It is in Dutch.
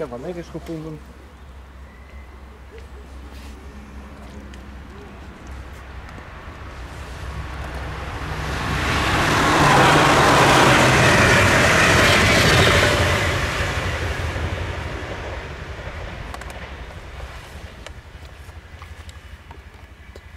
heb wat lekkers gevonden.